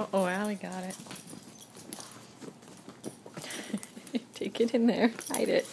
Uh oh, Allie got it. Take it in there. Hide it.